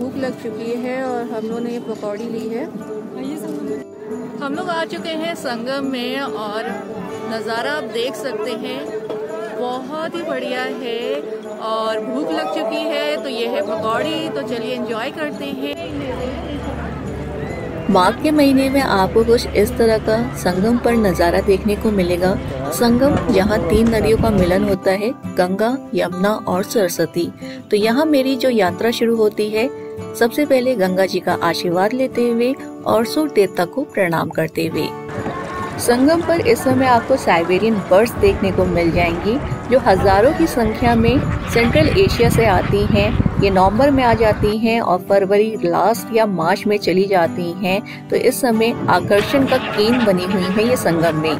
भूख लग चुकी है और हम लोगों ने ये पकौड़ी ली है। हम लोग आ चुके हैं संगम में और नज़ारा आप देख सकते हैं। बहुत ही बढ़िया है और भूख लग चुकी है तो ये है पकौड़ी तो चलिए एंजॉय करते हैं। माघ के महीने में आपको कुछ इस तरह का संगम पर नज़ारा देखने को मिलेगा। संगम यहाँ तीन नदियों का मिलन होता है, गंगा, यमुना और सरस्वती। तो यहाँ मेरी जो यात्रा शुरू होती है सबसे पहले गंगा जी का आशीर्वाद लेते हुए और सूर्य देवता को प्रणाम करते हुए। संगम पर इस समय आपको साइबेरियन बर्ड्स देखने को मिल जाएँगी, जो हज़ारों की संख्या में सेंट्रल एशिया से आती हैं, ये नवंबर में आ जाती हैं और फरवरी लास्ट या मार्च में चली जाती हैं तो इस समय आकर्षण का केंद्र बनी हुई है ये संगम में।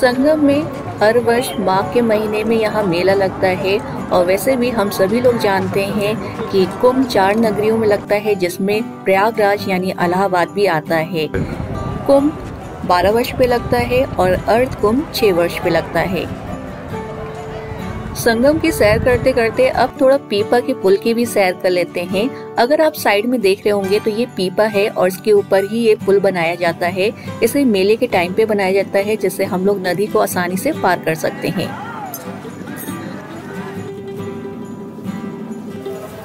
संगम में हर वर्ष माघ के महीने में यहाँ मेला लगता है और वैसे भी हम सभी लोग जानते हैं कि कुंभ चार नगरियों में लगता है, जिसमें प्रयागराज यानी अलाहाबाद भी आता है। कुंभ बारह वर्ष पे लगता है और अर्ध कुंभ छः वर्ष पे लगता है। संगम की सैर करते करते अब थोड़ा पीपा के पुल की भी सैर कर लेते हैं। अगर आप साइड में देख रहे होंगे तो ये पीपा है और इसके ऊपर ही ये पुल बनाया जाता है। इसे मेले के टाइम पे बनाया जाता है जिससे हम लोग नदी को आसानी से पार कर सकते हैं।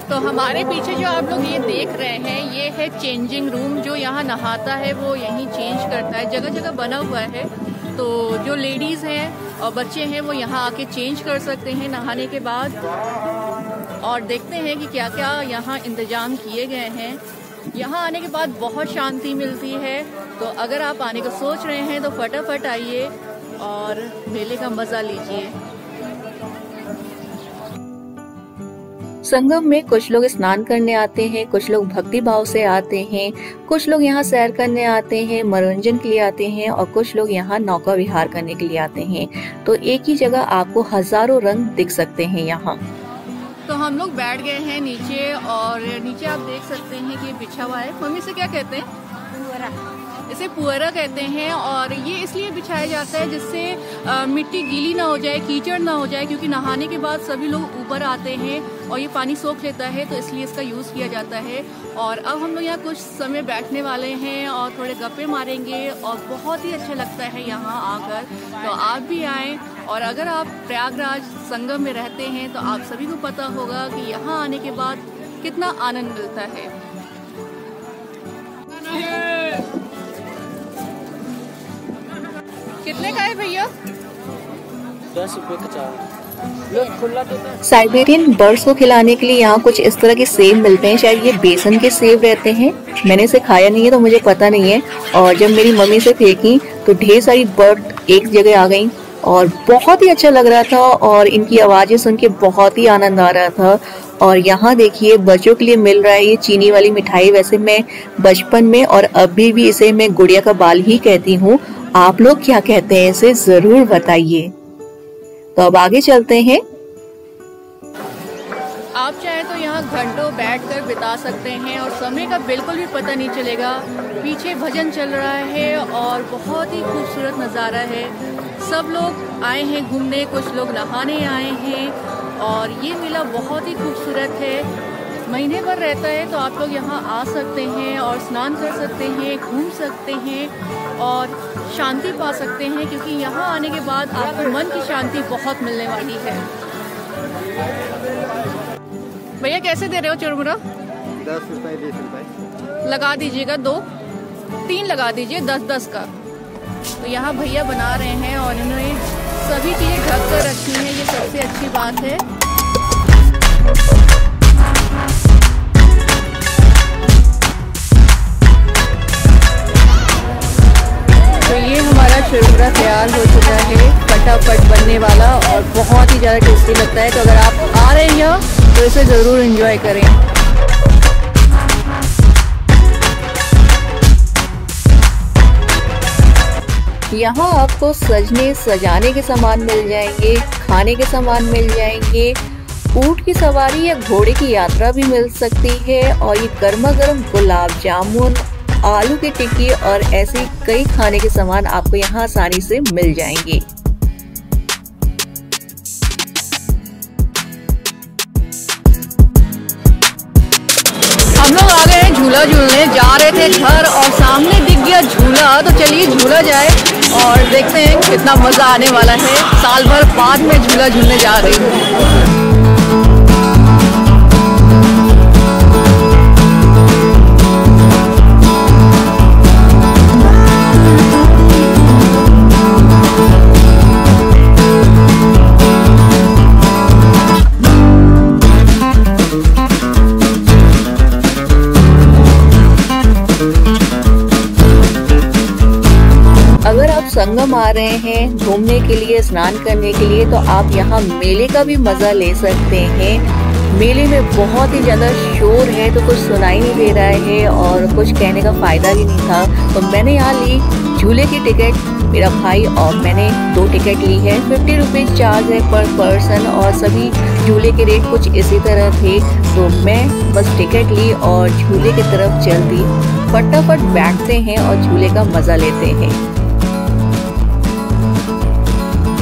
तो हमारे पीछे जो आप लोग ये देख रहे हैं, ये है चेंजिंग रूम जो यहाँ नहाता है, वो यहीं चेंज करता है। जगह जगह बना हुआ है। तो जो लेडीज़ हैं और बच्चे हैं, वो यहाँ आके चेंज कर सकते हैं नहाने के बाद। और देखते हैं कि क्या क्या यहाँ इंतज़ाम किए गए हैं। यहाँ आने के बाद बहुत शांति मिलती है। तो अगर आप आने का सोच रहे हैं तो फटाफट आइए और मेले का मज़ा लीजिए। संगम में कुछ लोग स्नान करने आते हैं कुछ लोग भक्ति भाव से आते हैं कुछ लोग यहाँ सैर करने आते हैं मनोरंजन के लिए आते हैं और कुछ लोग यहाँ नौका विहार करने के लिए आते हैं। तो एक ही जगह आपको हज़ारों रंग दिख सकते हैं यहाँ। तो हम लोग बैठ गए हैं नीचे और नीचे आप देख सकते हैं कि बिछा हुआ है। मम्मी से क्या कहते हैं? इसे पुअरा कहते हैं और ये इसलिए बिछाया जाता है जिससे मिट्टी गीली ना हो जाए कीचड़ ना हो जाए क्योंकि नहाने के बाद सभी लोग ऊपर आते हैं। और ये पानी सोख लेता है तो इसलिए इसका यूज़ किया जाता है। और अब हम लोग यहाँ कुछ समय बैठने वाले हैं और थोड़े गप्पे मारेंगे और बहुत ही अच्छा लगता है यहाँ आकर। तो आप भी आएँ और अगर आप प्रयागराज संगम में रहते हैं तो आप सभी को पता होगा कि यहाँ आने के बाद कितना आनंद मिलता है। कितने का है भैया? दस रुपये का तो साइबेरियन बर्ड्स को खिलाने के लिए यहाँ कुछ इस तरह के सेब मिलते हैं। शायद ये बेसन के सेब रहते हैं। मैंने इसे खाया नहीं है तो मुझे पता नहीं है। और जब मेरी मम्मी से फेंकी तो ढेर सारी बर्ड एक जगह आ गई। और बहुत ही अच्छा लग रहा था और इनकी आवाज़ें सुन के बहुत ही आनंद आ रहा था। और यहाँ देखिए, बच्चों के लिए मिल रहा है ये चीनी वाली मिठाई। वैसे मैं बचपन में और अभी भी इसे मैं गुड़िया का बाल ही कहती हूँ। आप लोग क्या कहते हैं, इसे ज़रूर बताइए। तो अब आगे चलते हैं। आप चाहे तो यहाँ घंटों बैठकर बिता सकते हैं और समय का बिल्कुल भी पता नहीं चलेगा। पीछे भजन चल रहा है और बहुत ही खूबसूरत नज़ारा है। सब लोग आए हैं घूमने, कुछ लोग नहाने आए हैं और ये मेला बहुत ही खूबसूरत है। महीने भर रहता है तो आप लोग यहाँ आ सकते हैं और स्नान कर सकते हैं घूम सकते हैं और शांति पा सकते हैं क्योंकि यहाँ आने के बाद आपको मन की शांति बहुत मिलने वाली है। भैया कैसे दे रहे हो चुरमुरा? दस रुपए बीस रुपए। लगा दीजिएगा दो। तीन लगा दीजिए दस दस का। तो यहाँ भैया बना रहे हैं और इन्होंने सभी चीज़ें ढक कर रखी हैं ये सबसे अच्छी बात है। चुरमुरा तैयार हो चुका है, फटाफट बनने वाला और बहुत ही ज़्यादा टेस्टी लगता है। तो अगर आप आ रहे हैं तो इसे ज़रूर इंजॉय करें। यहाँ आपको सजने, सजाने के सामान मिल जाएँगे, खाने के सामान मिल जाएँगे। ऊँट की सवारी या घोड़े की यात्रा भी मिल सकती है और ये गर्मा गर्म गुलाब जामुन आलू की टिक्की और ऐसे कई खाने के सामान आपको यहाँ आसानी से मिल जाएँगे। हम लोग आ गए हैं झूला झूलने, जा रहे थे घर और सामने दिख गया झूला। तो चलिए झूला जाए और देखते हैं कितना मज़ा आने वाला है। साल भर बाद में झूला झूलने जा रही हूँ। संगम आ रहे हैं घूमने के लिए, स्नान करने के लिए तो आप यहाँ मेले का भी मज़ा ले सकते हैं। मेले में बहुत ही ज़्यादा शोर है तो कुछ सुनाई नहीं दे रहा है और कुछ कहने का फ़ायदा भी नहीं था। तो मैंने यहाँ ली झूले की टिकट, मेरा भाई और मैंने दो टिकट ली है। फिफ्टी रुपीज़ चार्ज है पर पर्सन और सभी झूले के रेट कुछ इसी तरह थे। तो मैं बस टिकट ली और झूले की तरफ़ चल दी फटाफट बैठते हैं और झूले का मज़ा लेते हैं।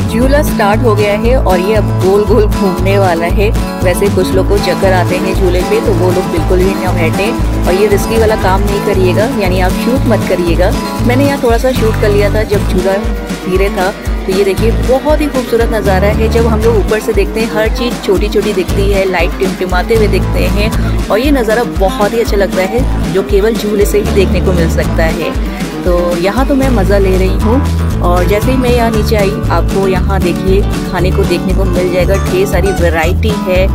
झूला स्टार्ट हो गया है और ये अब गोल गोल घूमने वाला है। वैसे कुछ लोग को चक्कर आते हैं झूले पे तो वो लोग बिल्कुल भी ना बैठे। और ये रिस्की वाला काम नहीं करिएगा, यानी आप शूट मत करिएगा। मैंने यहाँ थोड़ा सा शूट कर लिया था जब झूला धीरे था। तो ये देखिए, बहुत ही खूबसूरत नज़ारा है। जब हम लोग ऊपर से देखते हैं, हर चीज़ छोटी छोटी दिखती है लाइट टिमटिमाते हुए दिखते हैं। और ये नज़ारा बहुत ही अच्छा लगता है, जो केवल झूले से ही देखने को मिल सकता है। तो यहाँ तो मैं मज़ा ले रही हूँ। और जैसे ही मैं यहाँ नीचे आई आपको यहाँ देखिए खाने को देखने को मिल जाएगा। ढेर सारी वैरायटी है।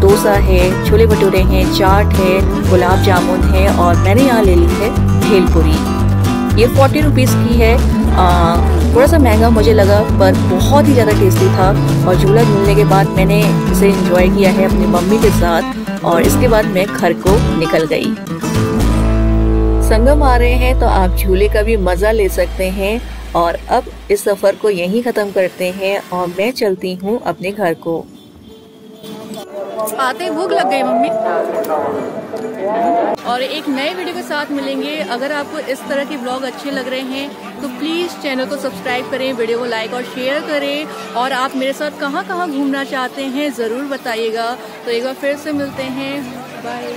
डोसा है छोले भटूरे हैं चाट है गुलाब जामुन है और मैंने यहाँ ले ली है भेलपुरी। ये फोर्टी रुपीज़ की है। आ, थोड़ा सा महँगा मुझे लगा पर बहुत ही ज़्यादा टेस्टी था और झूला झूलने के बाद मैंने इसे इंजॉय किया है अपनी मम्मी के साथ और इसके बाद मैं घर को निकल गई। संगम आ रहे हैं तो आप झूले का भी मज़ा ले सकते हैं। और अब इस सफ़र को यहीं ख़त्म करते हैं और मैं चलती हूँ अपने घर को। आते भूख लग गई मम्मी। और एक नए वीडियो के साथ मिलेंगे। अगर आपको इस तरह के ब्लॉग अच्छे लग रहे हैं तो प्लीज़ चैनल को सब्सक्राइब करें वीडियो को लाइक और शेयर करें। और आप मेरे साथ कहाँ कहाँ घूमना चाहते हैं, ज़रूर बताइएगा। तो एक बार फिर से मिलते हैं। बाय